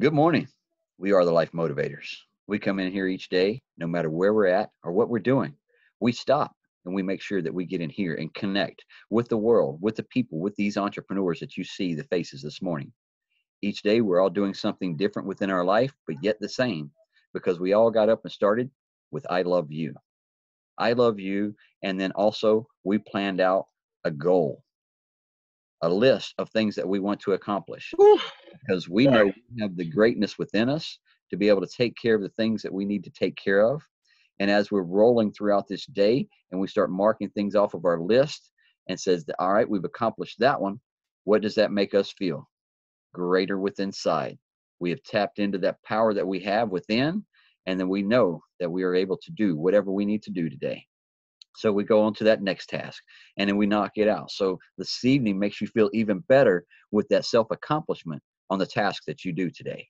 Good morning. We are the Life Motivators. We come in here each day, no matter where we're at or what we're doing. We stop and we make sure that we get in here and connect with the world, with the people, with these entrepreneurs that you see the faces this morning. Each day, we're all doing something different within our life, but yet the same because we all got up and started with I love you. I love you. And then also, we planned out a goal a list of things that we want to accomplish because we know we have the greatness within us to be able to take care of the things that we need to take care of. And as we're rolling throughout this day and we start marking things off of our list and says, all right, we've accomplished that one. What does that make us feel? Greater within inside. We have tapped into that power that we have within, and then we know that we are able to do whatever we need to do today. So we go on to that next task and then we knock it out. So this evening makes you feel even better with that self accomplishment on the task that you do today.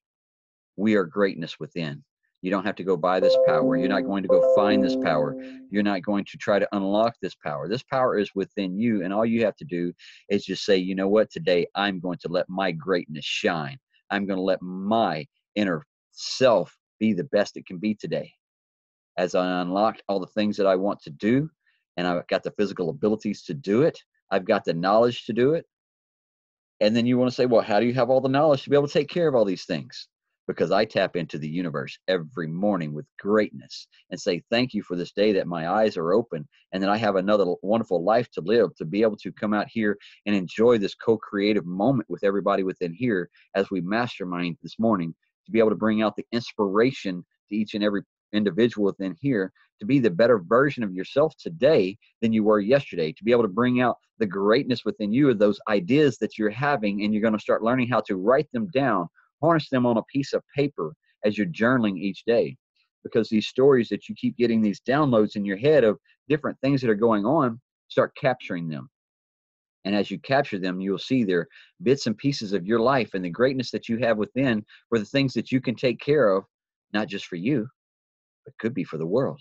We are greatness within. You don't have to go buy this power. You're not going to go find this power. You're not going to try to unlock this power. This power is within you. And all you have to do is just say, you know what, today I'm going to let my greatness shine. I'm going to let my inner self be the best it can be today. As I unlock all the things that I want to do, and I've got the physical abilities to do it. I've got the knowledge to do it. And then you want to say, well, how do you have all the knowledge to be able to take care of all these things? Because I tap into the universe every morning with greatness and say, thank you for this day that my eyes are open and that I have another wonderful life to live, to be able to come out here and enjoy this co creative moment with everybody within here as we mastermind this morning, to be able to bring out the inspiration to each and every individual within here to be the better version of yourself today than you were yesterday, to be able to bring out the greatness within you of those ideas that you're having, and you're going to start learning how to write them down, harness them on a piece of paper as you're journaling each day. Because these stories that you keep getting these downloads in your head of different things that are going on, start capturing them. And as you capture them, you'll see their bits and pieces of your life and the greatness that you have within for the things that you can take care of, not just for you, but could be for the world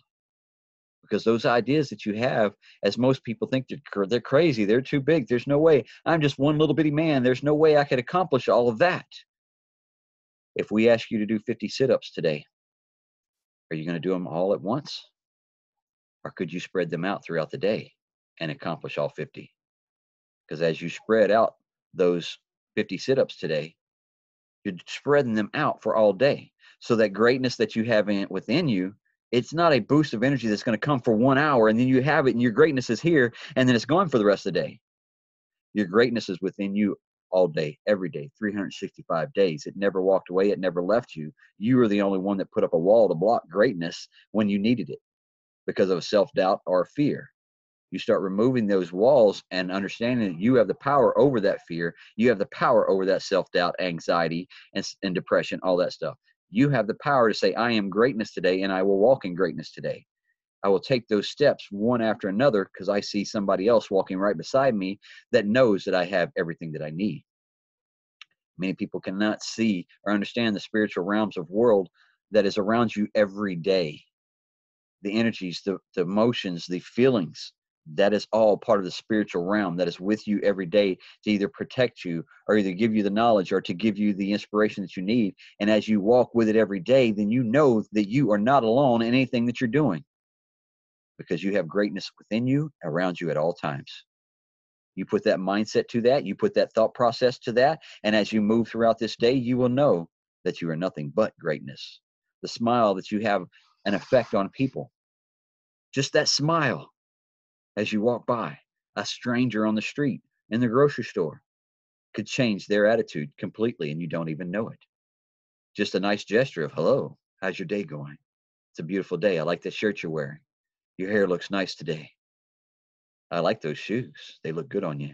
because those ideas that you have, as most people think they're, they're crazy, they're too big. There's no way. I'm just one little bitty man. There's no way I could accomplish all of that. If we ask you to do 50 sit ups today, are you going to do them all at once? Or could you spread them out throughout the day and accomplish all 50? Because as you spread out those 50 sit ups today, you're spreading them out for all day. So that greatness that you have in, within you it's not a boost of energy that's going to come for one hour and then you have it and your greatness is here and then it's gone for the rest of the day. Your greatness is within you all day, every day, 365 days. It never walked away, it never left you. You were the only one that put up a wall to block greatness when you needed it because of self doubt or fear. You start removing those walls and understanding that you have the power over that fear. You have the power over that self doubt, anxiety, and, and depression, all that stuff. You have the power to say, I am greatness today and I will walk in greatness today. I will take those steps one after another because I see somebody else walking right beside me that knows that I have everything that I need. Many people cannot see or understand the spiritual realms of world that is around you every day. The energies, the, the emotions, the feelings, that is all part of the spiritual realm that is with you every day to either protect you or either give you the knowledge or to give you the inspiration that you need. And as you walk with it every day, then you know that you are not alone in anything that you're doing because you have greatness within you, around you at all times. You put that mindset to that, you put that thought process to that, and as you move throughout this day, you will know that you are nothing but greatness. The smile that you have an effect on people. Just that smile as you walk by. A stranger on the street, in the grocery store, could change their attitude completely and you don't even know it. Just a nice gesture of, hello, how's your day going? It's a beautiful day. I like that shirt you're wearing. Your hair looks nice today. I like those shoes. They look good on you.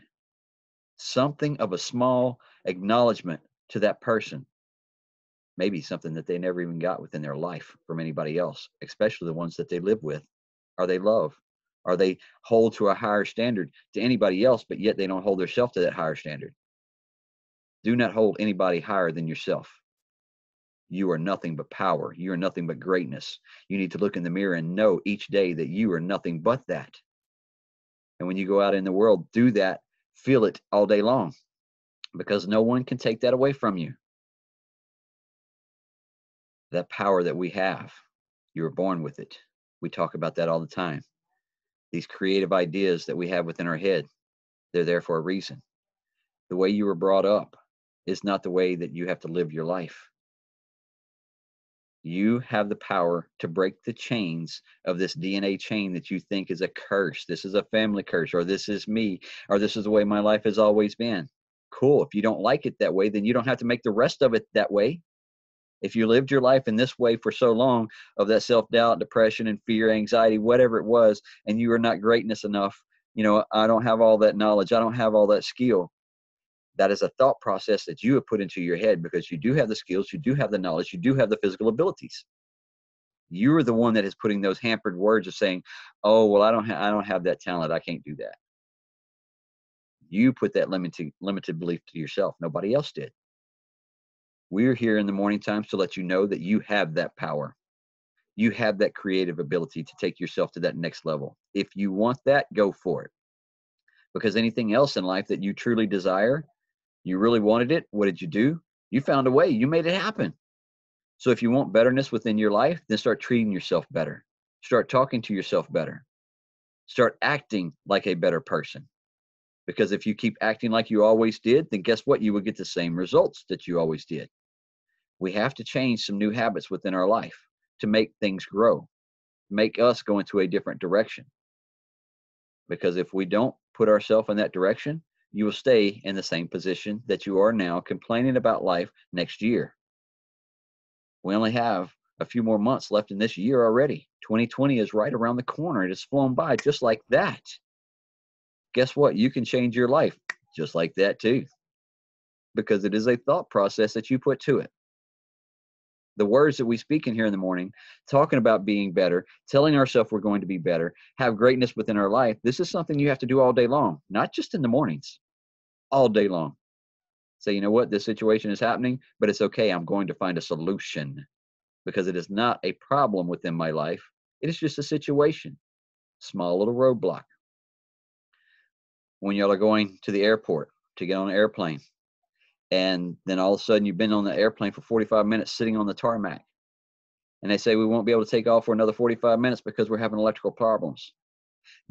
Something of a small acknowledgement to that person. Maybe something that they never even got within their life from anybody else, especially the ones that they live with or they love or they hold to a higher standard to anybody else, but yet they don't hold themselves to that higher standard. Do not hold anybody higher than yourself. You are nothing but power. You are nothing but greatness. You need to look in the mirror and know each day that you are nothing but that. And when you go out in the world, do that, feel it all day long because no one can take that away from you. that power that we have. You were born with it. We talk about that all the time. These creative ideas that we have within our head, they're there for a reason. The way you were brought up is not the way that you have to live your life. You have the power to break the chains of this DNA chain that you think is a curse. This is a family curse, or this is me, or this is the way my life has always been. Cool. If you don't like it that way, then you don't have to make the rest of it that way. If you lived your life in this way for so long of that self doubt, depression, and fear, anxiety, whatever it was, and you are not greatness enough, you know, I don't have all that knowledge, I don't have all that skill that is a thought process that you have put into your head because you do have the skills, you do have the knowledge, you do have the physical abilities. You are the one that is putting those hampered words of saying, "Oh, well, I don't, ha- I don't have that talent. I can't do that." You put that limited, limited belief to yourself. Nobody else did. We're here in the morning times to let you know that you have that power. You have that creative ability to take yourself to that next level. If you want that, go for it. Because anything else in life that you truly desire, you really wanted it. What did you do? You found a way. You made it happen. So if you want betterness within your life, then start treating yourself better. Start talking to yourself better. Start acting like a better person. Because if you keep acting like you always did, then guess what? You will get the same results that you always did. We have to change some new habits within our life to make things grow, make us go into a different direction. Because if we don't put ourselves in that direction, you will stay in the same position that you are now, complaining about life next year. We only have a few more months left in this year already. 2020 is right around the corner. It has flown by just like that. Guess what? You can change your life just like that too, because it is a thought process that you put to it. The words that we speak in here in the morning, talking about being better, telling ourselves we're going to be better, have greatness within our life, this is something you have to do all day long, not just in the mornings all day long. Say, you know what, this situation is happening, but it's okay. I'm going to find a solution because it is not a problem within my life. It is just a situation, small little roadblock. When y'all are going to the airport to get on an airplane, and then all of a sudden you've been on the airplane for 45 minutes sitting on the tarmac, and they say we won't be able to take off for another 45 minutes because we're having electrical problems.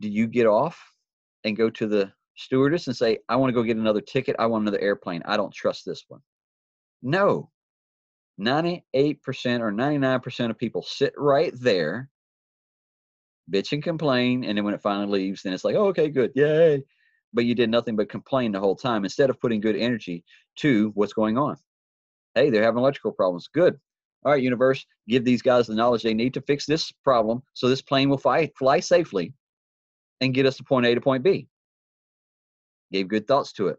Do you get off and go to the stewardess and say, I want to go get another ticket. I want another airplane. I don't trust this one. No. 98% or 99% of people sit right there, bitch and complain. And then when it finally leaves, then it's like, oh, okay, good. Yay. But you did nothing but complain the whole time instead of putting good energy to what's going on. Hey, they're having electrical problems. Good. All right, universe, give these guys the knowledge they need to fix this problem so this plane will fly, fly safely and get us to point A to point B gave good thoughts to it.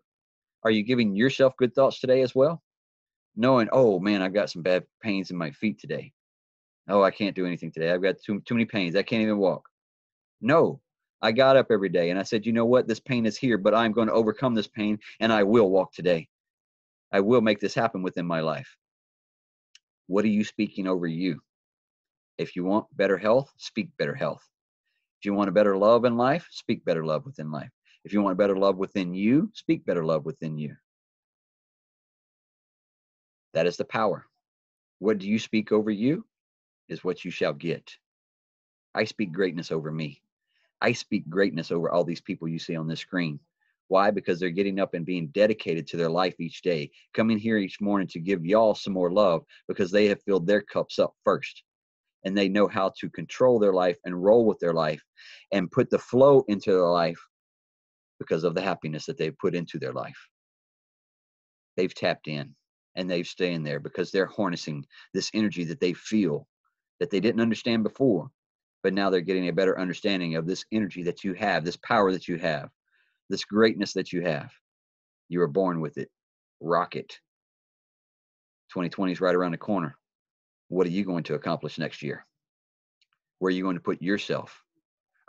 Are you giving yourself good thoughts today as well? Knowing, oh man, I've got some bad pains in my feet today. Oh, I can't do anything today. I've got too, too many pains. I can't even walk. No, I got up every day and I said, you know what? This pain is here, but I'm going to overcome this pain and I will walk today. I will make this happen within my life. What are you speaking over you? If you want better health, speak better health. If you want a better love in life, speak better love within life. If you want better love within you, speak better love within you. That is the power. What do you speak over you is what you shall get. I speak greatness over me. I speak greatness over all these people you see on this screen. Why? Because they're getting up and being dedicated to their life each day, coming here each morning to give y'all some more love because they have filled their cups up first. And they know how to control their life and roll with their life and put the flow into their life because of the happiness that they've put into their life. They've tapped in and they've staying there because they're harnessing this energy that they feel that they didn't understand before. But now they're getting a better understanding of this energy that you have, this power that you have, this greatness that you have. You were born with it. Rock it. 2020 is right around the corner. What are you going to accomplish next year? Where are you going to put yourself?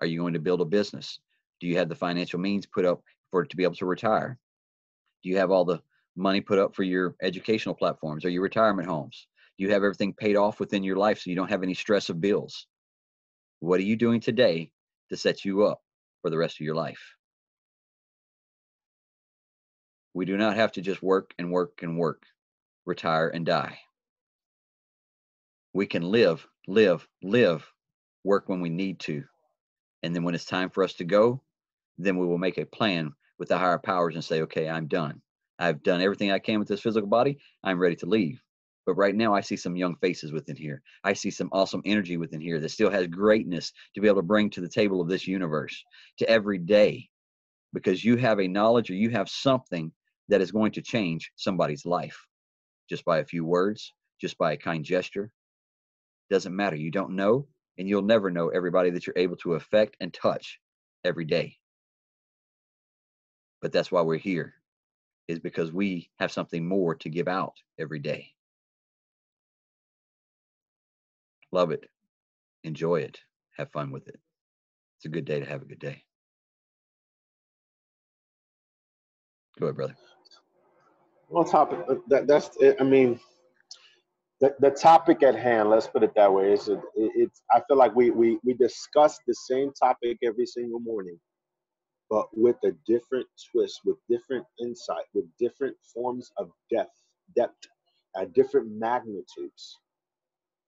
Are you going to build a business? Do you have the financial means put up for it to be able to retire? Do you have all the money put up for your educational platforms or your retirement homes? Do you have everything paid off within your life so you don't have any stress of bills? What are you doing today to set you up for the rest of your life? We do not have to just work and work and work, retire and die. We can live, live, live, work when we need to. And then when it's time for us to go, then we will make a plan with the higher powers and say, okay, I'm done. I've done everything I can with this physical body. I'm ready to leave. But right now, I see some young faces within here. I see some awesome energy within here that still has greatness to be able to bring to the table of this universe to every day because you have a knowledge or you have something that is going to change somebody's life just by a few words, just by a kind gesture. Doesn't matter. You don't know, and you'll never know everybody that you're able to affect and touch every day. But that's why we're here, is because we have something more to give out every day. Love it. Enjoy it. Have fun with it. It's a good day to have a good day. Go ahead, brother. Well, topic uh, that, that's it. I mean, the, the topic at hand. Let's put it that way. Is it, it, it's. I feel like we we we discuss the same topic every single morning, but with a different twist, with different insight, with different forms of depth, depth, at different magnitudes.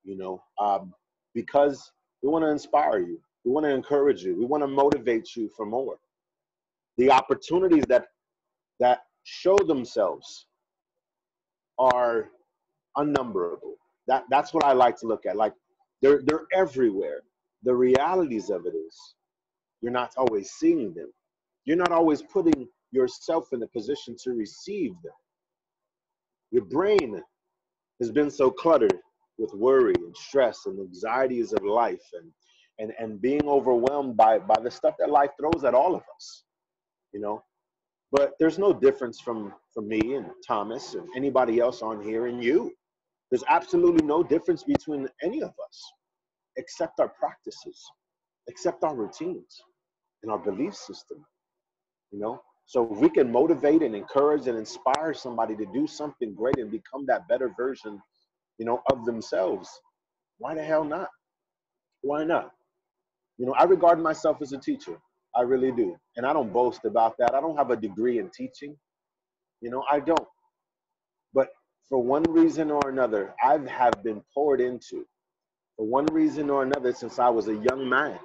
You know, um, because we want to inspire you, we want to encourage you, we want to motivate you for more. The opportunities that that show themselves are unnumberable. That that's what I like to look at. Like they're they're everywhere. The realities of it is you're not always seeing them. You're not always putting yourself in a position to receive them. Your brain has been so cluttered with worry and stress and anxieties of life and and and being overwhelmed by by the stuff that life throws at all of us. You know, but there's no difference from from me and Thomas and anybody else on here and you. There's absolutely no difference between any of us, except our practices, except our routines and our belief system. You know, so we can motivate and encourage and inspire somebody to do something great and become that better version, you know, of themselves, why the hell not? Why not? You know, I regard myself as a teacher. I really do. And I don't boast about that. I don't have a degree in teaching. You know, I don't. But for one reason or another, I have been poured into. For one reason or another, since I was a young man,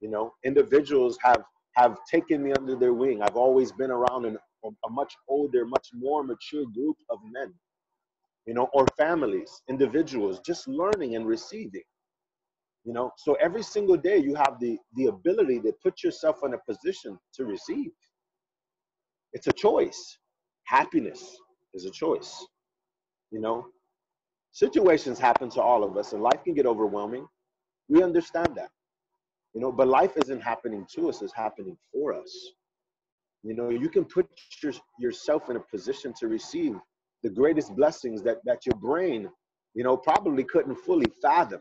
you know, individuals have have taken me under their wing. I've always been around an, a much older, much more mature group of men, you know, or families, individuals, just learning and receiving you know? So every single day you have the the ability to put yourself in a position to receive. It's a choice. Happiness is a choice you know? Situations happen to all of us and life can get overwhelming. We understand that you know? But life isn't happening to us it's happening for us. You know you can put your, yourself in a position to receive the greatest blessings that that your brain you know probably couldn't fully fathom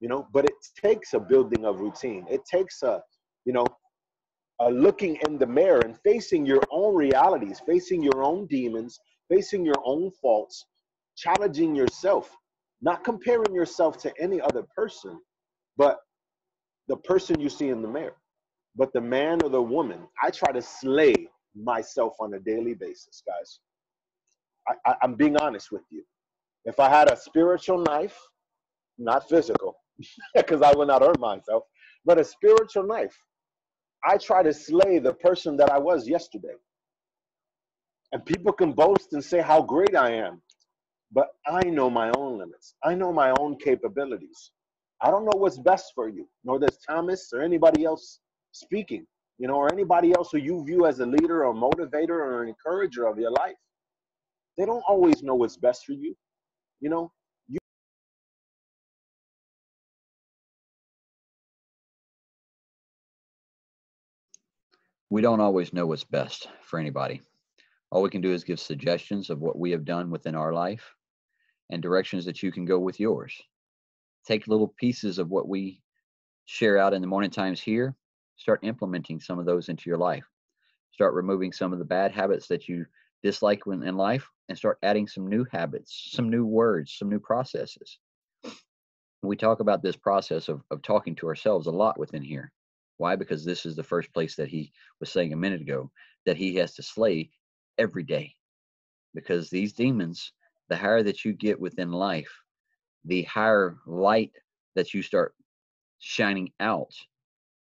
you know but it takes a building of routine. It takes a you know a looking in the mirror and facing your own realities facing your own demons facing your own faults challenging yourself not comparing yourself to any other person but the person you see in the mirror. But the man or the woman i try to slay myself on a daily basis guys I, i'm being honest with you if i had a spiritual knife not physical because I will not hurt myself, but a spiritual knife. I try to slay the person that I was yesterday. And people can boast and say how great I am, but I know my own limits. I know my own capabilities. I don't know what's best for you, nor does Thomas or anybody else speaking, you know, or anybody else who you view as a leader or motivator or encourager of your life. They don't always know what's best for you. You know, we don't always know what's best for anybody. All we can do is give suggestions of what we have done within our life and directions that you can go with yours. Take little pieces of what we share out in the morning times here, start implementing some of those into your life. Start removing some of the bad habits that you dislike in life and start adding some new habits, some new words, some new processes. We talk about this process of, of talking to ourselves a lot within here. Why? Because this is the first place that he was saying a minute ago that he has to slay every day. Because these demons, the higher that you get within life, the higher light that you start shining out,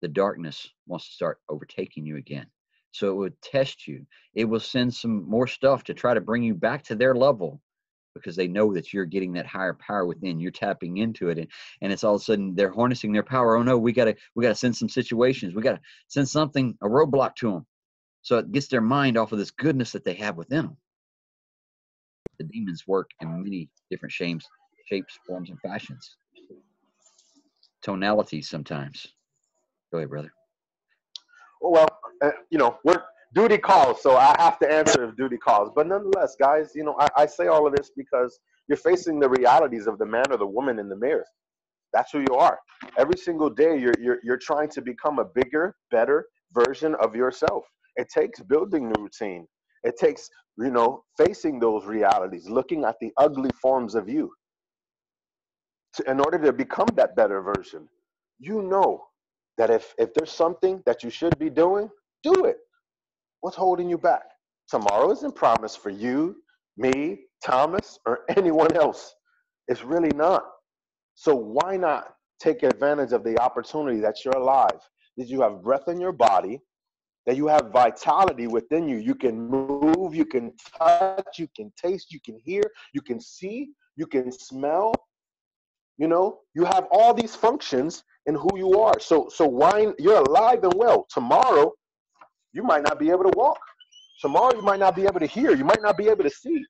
the darkness wants to start overtaking you again. So it would test you. It will send some more stuff to try to bring you back to their level because they know that you're getting that higher power within. You're tapping into it, and, and it's all of a sudden they're harnessing their power. Oh no, we gotta we gotta send some situations. We gotta send something a roadblock to them, so it gets their mind off of this goodness that they have within them. The demons work in many different shapes, shapes, forms, and fashions. Tonalities sometimes. Go ahead, brother. Well, you know, duty calls, so I have to answer if duty calls. But nonetheless, guys, you know, I, I say all of this because you're facing the realities of the man or the woman in the mirror. That's who you are. Every single day, you're you're you're trying to become a bigger, better version of yourself. It takes building the routine. It takes, you know, facing those realities, looking at the ugly forms of you. To, in order to become that better version, you know that if if there's something that you should be doing, do it. What's holding you back? Tomorrow isn't promised for you, me, Thomas, or anyone else. It's really not. So why not take advantage of the opportunity that you're alive, that you have breath in your body, that you have vitality within you. You can move, you can touch, you can taste, you can hear, you can see, you can smell. You know, you have all these functions in who you are. So so why you're alive and well. Tomorrow you might not be able to walk. Tomorrow you might not be able to hear. You might not be able to see.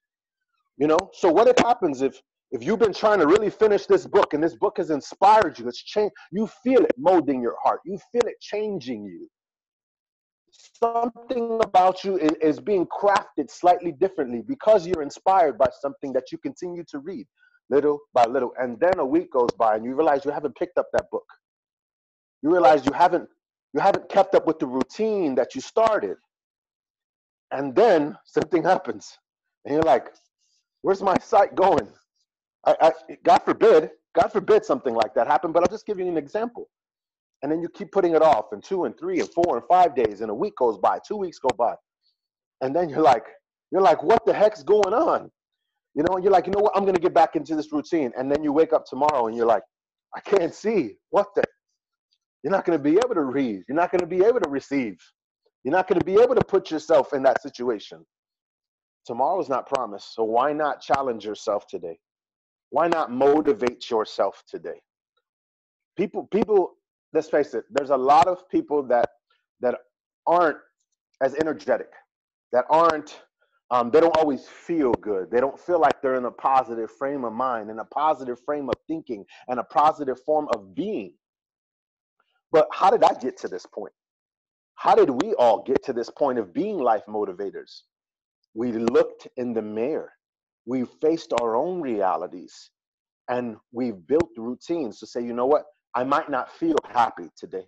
You know, so what if happens if if you've been trying to really finish this book and this book has inspired you, it's changed, you feel it molding your heart, you feel it changing you. Something about you is, is being crafted slightly differently because you're inspired by something that you continue to read little by little. And then a week goes by and you realize you haven't picked up that book. You realize you haven't you haven't kept up with the routine that you started. And then something happens. And you're like, where's my sight going? I, I, God forbid, God forbid something like that happen, but I'll just give you an example. And then you keep putting it off, and two and three and four and five days, and a week goes by, two weeks go by. And then you're like, you're like, what the heck's going on? You know, you're like, you know what, I'm gonna get back into this routine. And then you wake up tomorrow and you're like, I can't see. What the you're not going to be able to read. You're not going to be able to receive. You're not going to be able to put yourself in that situation. Tomorrow is not promised. So why not challenge yourself today? Why not motivate yourself today? People, people, let's face it, there's a lot of people that that aren't as energetic, that aren't, um, they don't always feel good. They don't feel like they're in a positive frame of mind, in a positive frame of thinking, and a positive form of being. But how did I get to this point? How did we all get to this point of being life motivators? We looked in the mirror, we faced our own realities, and we've built routines to say, you know what? I might not feel happy today.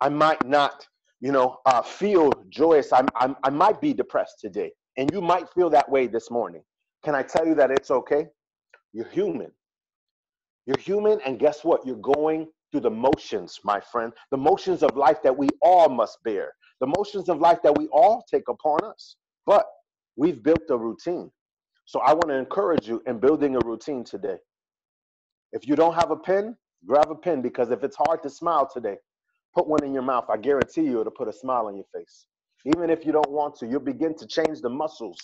I might not, you know, uh, feel joyous. I'm, I'm, I might be depressed today. And you might feel that way this morning. Can I tell you that it's okay? You're human. You're human, and guess what? You're going through the motions, my friend, the motions of life that we all must bear, the motions of life that we all take upon us. But we've built a routine. So I want to encourage you in building a routine today. If you don't have a pen, grab a pen because if it's hard to smile today, put one in your mouth. I guarantee you it'll put a smile on your face. Even if you don't want to, you'll begin to change the muscles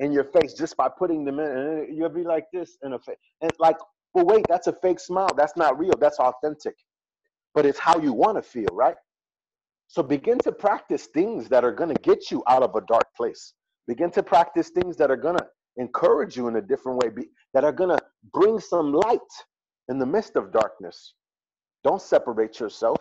in your face just by putting them in, and you'll be like this in a face. And like, well, wait, that's a fake smile. That's not real. That's authentic but it's how you want to feel, right? So begin to practice things that are going to get you out of a dark place. Begin to practice things that are going to encourage you in a different way, that are going to bring some light in the midst of darkness. Don't separate yourself.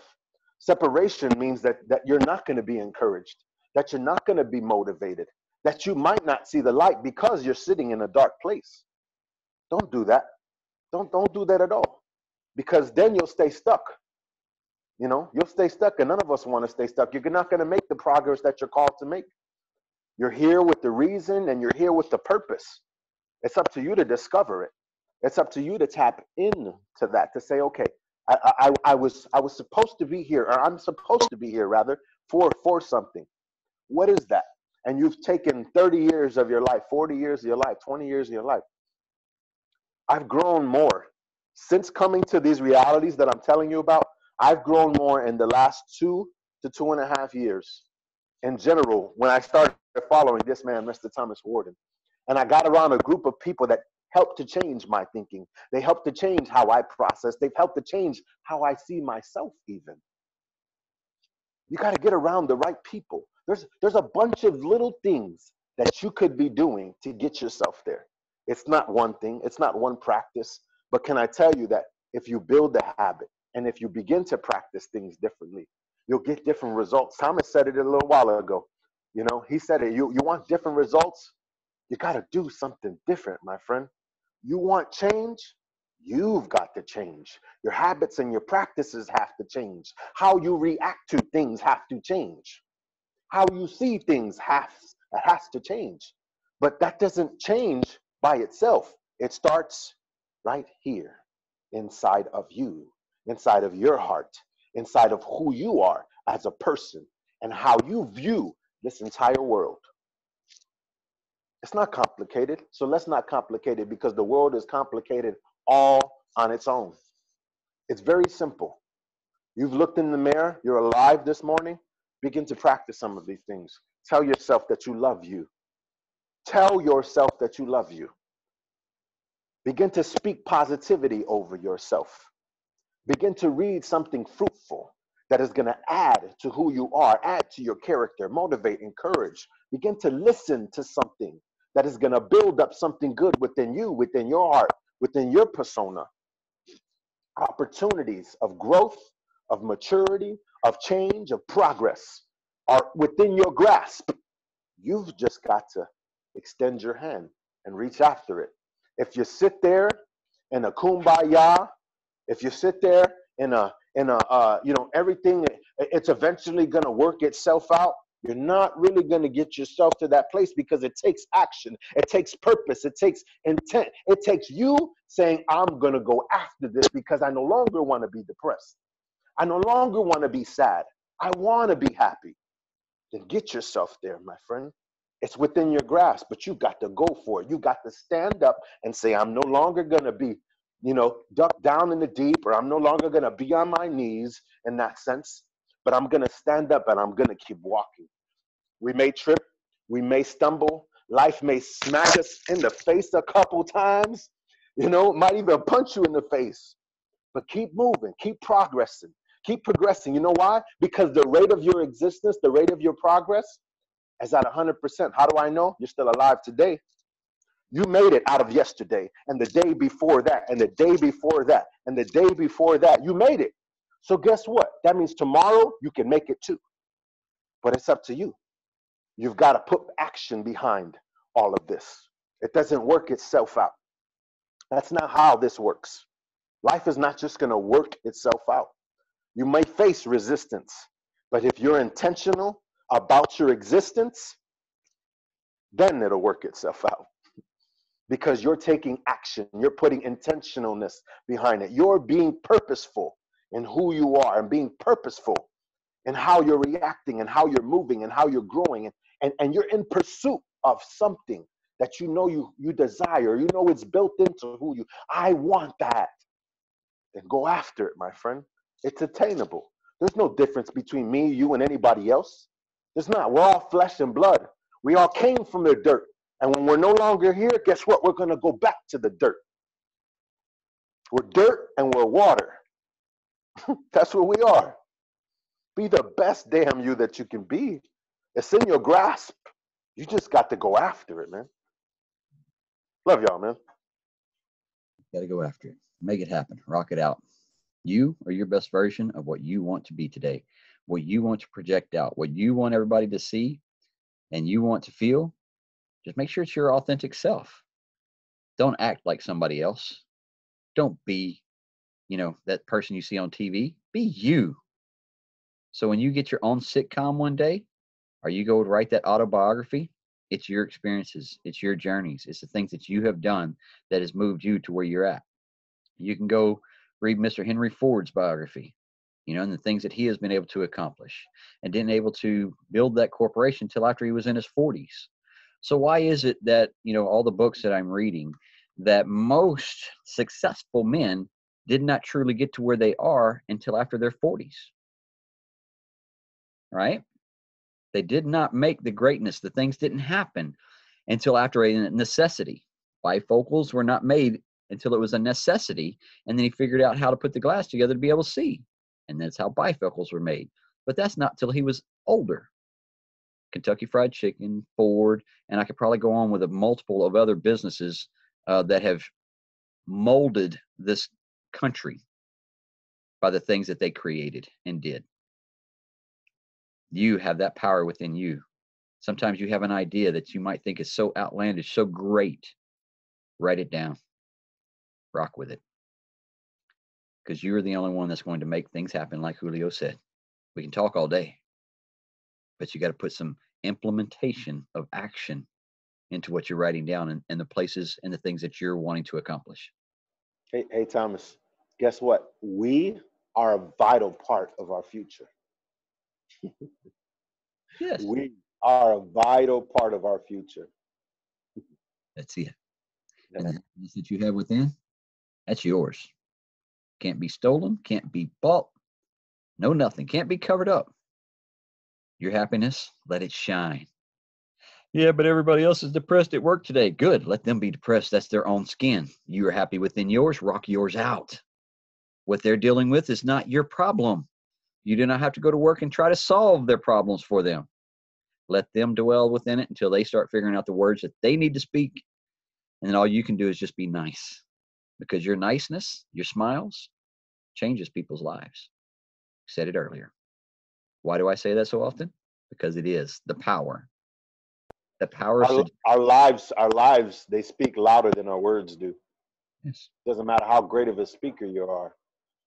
Separation means that, that you're not going to be encouraged, that you're not going to be motivated, that you might not see the light because you're sitting in a dark place. Don't do that. Don't, don't do that at all because then you'll stay stuck you know, you'll stay stuck, and none of us want to stay stuck. You're not going to make the progress that you're called to make. You're here with the reason and you're here with the purpose. It's up to you to discover it. It's up to you to tap into that to say, okay, I, I, I was I was supposed to be here, or I'm supposed to be here rather, for for something. What is that? And you've taken 30 years of your life, 40 years of your life, 20 years of your life. I've grown more since coming to these realities that I'm telling you about, I've grown more in the last two to two and a half years. In general, when I started following this man, Mr. Thomas Warden, and I got around a group of people that helped to change my thinking. They helped to change how I process. They've helped to change how I see myself, even. You got to get around the right people. There's, there's a bunch of little things that you could be doing to get yourself there. It's not one thing, it's not one practice. But can I tell you that if you build the habit and if you begin to practice things differently, you'll get different results. Thomas said it a little while ago. You know, he said it. You, you want different results? You got to do something different, my friend. You want change? You've got to change. Your habits and your practices have to change. How you react to things have to change. How you see things has, has to change. But that doesn't change by itself. It starts right here inside of you, inside of your heart, inside of who you are as a person and how you view this entire world. It's not complicated. So let's not complicate it because the world is complicated all on its own. It's very simple. You've looked in the mirror, you're alive this morning, begin to practice some of these things. Tell yourself that you love you. Tell yourself that you love you. Begin to speak positivity over yourself. Begin to read something fruitful that is going to add to who you are, add to your character, motivate, encourage. Begin to listen to something that is going to build up something good within you, within your heart, within your persona. Opportunities of growth, of maturity, of change, of progress are within your grasp. You've just got to extend your hand and reach after it. If you sit there in a kumbaya, if you sit there in a in a uh, you know everything, it's eventually going to work itself out. You're not really going to get yourself to that place because it takes action, it takes purpose, it takes intent, it takes you saying, I'm going to go after this because I no longer want to be depressed. I no longer want to be sad. I want to be happy. Then get yourself there, my friend. It's within your grasp, but you got to go for it. You got to stand up and say, I'm no longer going to be, you know, duck down in the deep, or I'm no longer going to be on my knees in that sense but I'm going to stand up and I'm going to keep walking. We may trip, we may stumble, life may smack us in the face a couple times, you know, might even punch you in the face. But keep moving, keep progressing, keep progressing. You know why? Because the rate of your existence, the rate of your progress is at 100%. How do I know? You're still alive today. You made it out of yesterday and the day before that and the day before that and the day before that. You made it. So guess what? That means tomorrow you can make it too. But it's up to you. You've got to put action behind all of this. It doesn't work itself out. That's not how this works. Life is not just going to work itself out. You may face resistance, but if you're intentional about your existence, then it'll work itself out because you're taking action, you're putting intentionalness behind it, you're being purposeful in who you are and being purposeful in how you're reacting and how you're moving and how you're growing and, and, and you're in pursuit of something that you know you you desire. You know it's built into who you i want that. Then go after it my friend. It's attainable. There's no difference between me you and anybody else. There's not we're all flesh and blood. We all came from the dirt and when we're no longer here guess what we're going to go back to the dirt we're dirt and we're water That's what we are. Be the best damn you that you can be. It's in your grasp. You just got to go after it, man. Love y'all, man. Got to go after it. Make it happen. Rock it out. You are your best version of what you want to be today, what you want to project out, what you want everybody to see and you want to feel. Just make sure it's your authentic self. Don't act like somebody else. Don't be you know, that person you see on TV, be you. So when you get your own sitcom one day, or you go to write that autobiography, it's your experiences, it's your journeys, it's the things that you have done that has moved you to where you're at. You can go read Mr. Henry Ford's biography, you know, and the things that he has been able to accomplish and didn't able to build that corporation until after he was in his 40s. So why is it that, you know, all the books that I'm reading that most successful men did not truly get to where they are until after their 40s. Right? They did not make the greatness. The things didn't happen until after a necessity. Bifocals were not made until it was a necessity. And then he figured out how to put the glass together to be able to see. And that's how bifocals were made. But that's not till he was older. Kentucky Fried Chicken, Ford, and I could probably go on with a multiple of other businesses uh, that have molded this country by the things that they created and did. You have that power within you. Sometimes you have an idea that you might think is so outlandish, so great. Write it down, rock with it. Because you're the only one that's going to make things happen, like Julio said. We can talk all day, but you got to put some implementation of action into what you're writing down and, and the places and the things that you're wanting to accomplish. Hey, hey, Thomas, guess what? We are a vital part of our future. yes. We are a vital part of our future. That's it. Yeah. And the happiness that you have within, that's yours. Can't be stolen, can't be bought, no nothing, can't be covered up. Your happiness, let it shine. Yeah, but everybody else is depressed at work today. Good. Let them be depressed. That's their own skin. You are happy within yours, rock yours out. What they're dealing with is not your problem. You do not have to go to work and try to solve their problems for them. Let them dwell within it until they start figuring out the words that they need to speak. And then all you can do is just be nice because your niceness, your smiles, changes people's lives. said it earlier. Why do I say that so often? Because it is the power. The power our, our, lives our lives they speak louder than our words do. Yes. doesn't matter how great of a speaker you are.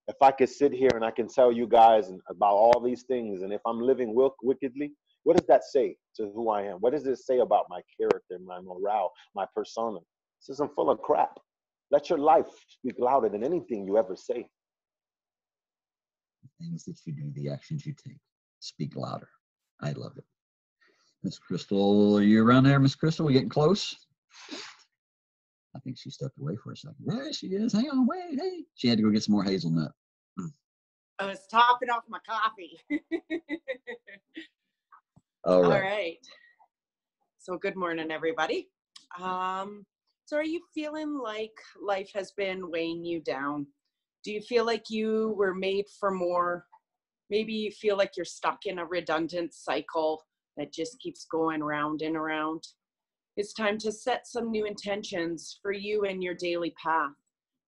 If i could sit here and i can tell you guys about all these things and if i'm living wickedly what does that say to who i am? What does it say about my character my morale my persona? Says i'm full of crap. Let your life speak louder than anything you ever say. The things that you do the actions you take speak louder i love it Miss Crystal, are you around there, Miss Crystal? We getting close? I think she stepped away for a second. There she is. Hang on, wait, hey. She had to go get some more hazelnut. Hmm. I was topping off my coffee. All right. All right. So good morning, everybody. Um, so are you feeling like life has been weighing you down? Do you feel like you were made for more? Maybe you feel like you're stuck in a redundant cycle that just keeps going round and around. It's time to set some new intentions for you and your daily path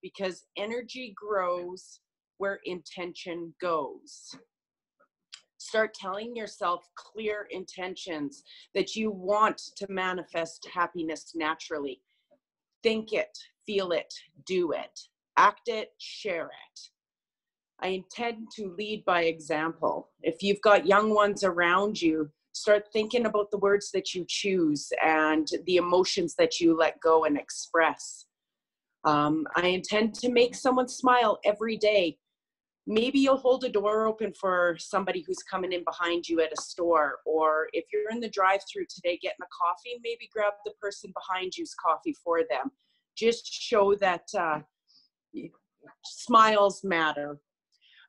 because energy grows where intention goes. Start telling yourself clear intentions that you want to manifest happiness naturally. Think it, feel it, do it, act it, share it. I intend to lead by example. If you've got young ones around you start thinking about the words that you choose and the emotions that you let go and express. Um, I intend to make someone smile every day. Maybe you'll hold a door open for somebody who's coming in behind you at a store, or if you're in the drive through today getting a coffee, maybe grab the person behind you's coffee for them. Just show that uh, smiles matter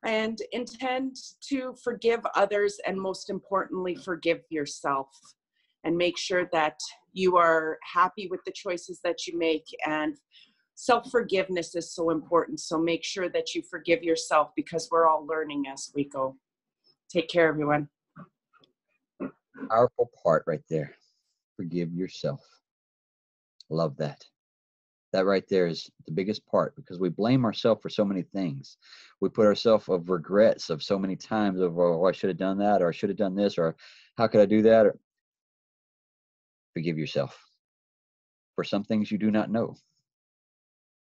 and intend to forgive others and most importantly forgive yourself. And make sure that you are happy with the choices that you make. And self forgiveness is so important. So make sure that you forgive yourself because we're all learning as we go. Take care everyone. Powerful part right there. Forgive yourself. Love that that right there is the biggest part because we blame ourselves for so many things. We put ourselves of regrets of so many times of oh I should have done that or I should have done this or how could I do that? Or, forgive yourself for some things you do not know.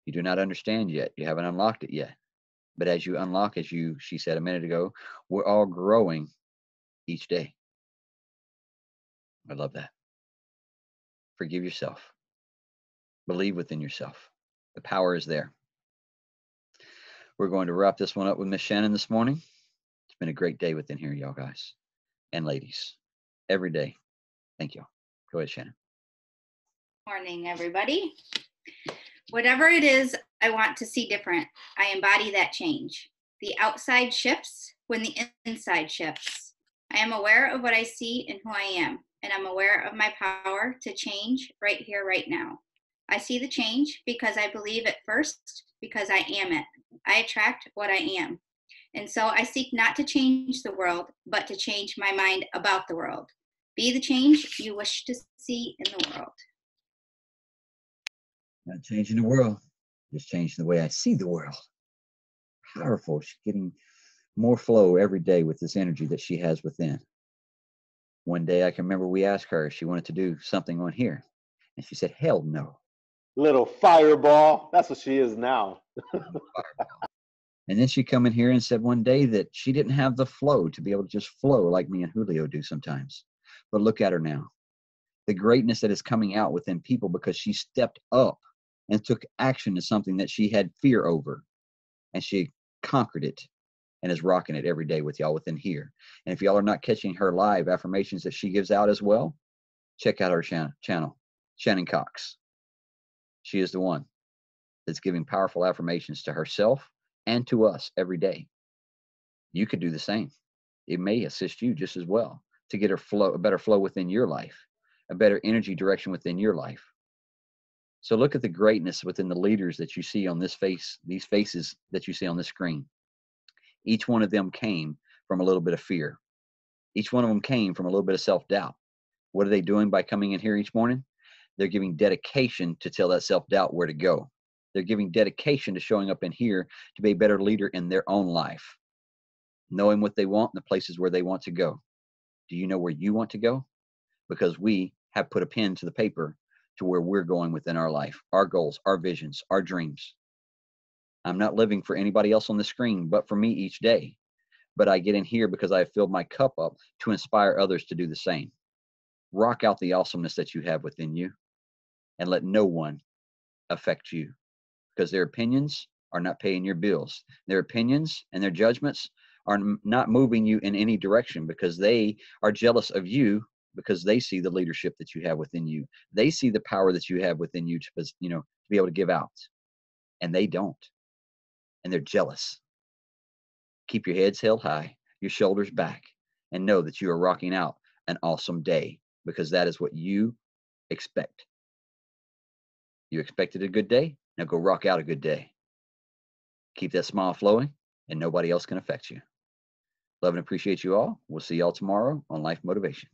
You do not understand yet. You haven't unlocked it yet. But as you unlock, as you she said a minute ago, we're all growing each day. I love that. Forgive yourself. Believe within yourself. The power is there. We're going to wrap this one up with Miss Shannon this morning. It's been a great day within here, y'all guys and ladies. Every day. Thank you. Go ahead, Shannon. Morning, everybody. Whatever it is I want to see different, I embody that change. The outside shifts when the inside shifts. I am aware of what I see and who I am, and I'm aware of my power to change right here, right now. I see the change because I believe it first, because I am it. I attract what I am. And so I seek not to change the world, but to change my mind about the world. Be the change you wish to see in the world. Not changing the world, just changing the way I see the world. Powerful. She's getting more flow every day with this energy that she has within. One day I can remember we asked her if she wanted to do something on here. And she said, hell no. Little fireball. That's what she is now. and then she come in here and said one day that she didn't have the flow to be able to just flow like me and Julio do sometimes. But look at her now. The greatness that is coming out within people because she stepped up and took action to something that she had fear over. And she conquered it and is rocking it every day with y'all within here. And if y'all are not catching her live affirmations that she gives out as well, check out our channel, channel Shannon Cox. She is the one that's giving powerful affirmations to herself and to us every day. You could do the same. It may assist you just as well to get a flow, a better flow within your life, a better energy direction within your life. So look at the greatness within the leaders that you see on this face, these faces that you see on the screen. Each one of them came from a little bit of fear. Each one of them came from a little bit of self doubt. What are they doing by coming in here each morning? They're giving dedication to tell that self doubt where to go. They're giving dedication to showing up in here to be a better leader in their own life, knowing what they want and the places where they want to go. Do you know where you want to go? Because we have put a pen to the paper to where we're going within our life, our goals, our visions, our dreams. I'm not living for anybody else on the screen, but for me each day. But I get in here because I have filled my cup up to inspire others to do the same. Rock out the awesomeness that you have within you and let no one affect you because their opinions are not paying your bills. Their opinions and their judgments are not moving you in any direction because they are jealous of you because they see the leadership that you have within you. They see the power that you have within you to, you know, to be able to give out, and they don't and they're jealous. Keep your heads held high, your shoulders back, and know that you are rocking out an awesome day because that is what you expect. You expected a good day? Now go rock out a good day. Keep that smile flowing, and nobody else can affect you. Love and appreciate you all. We'll see y'all tomorrow on Life Motivation.